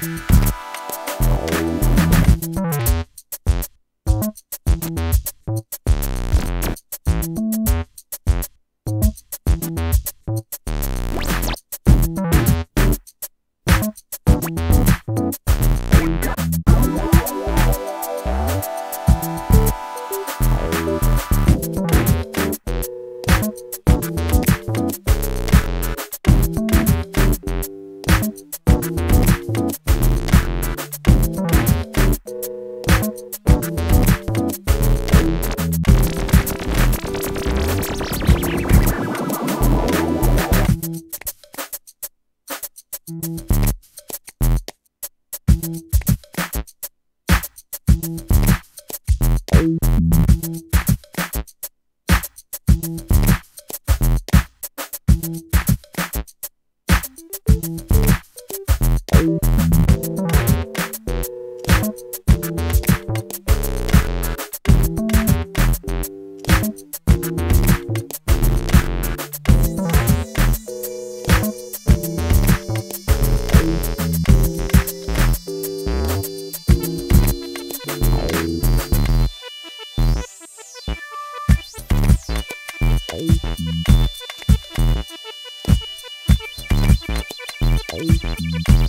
Thank Música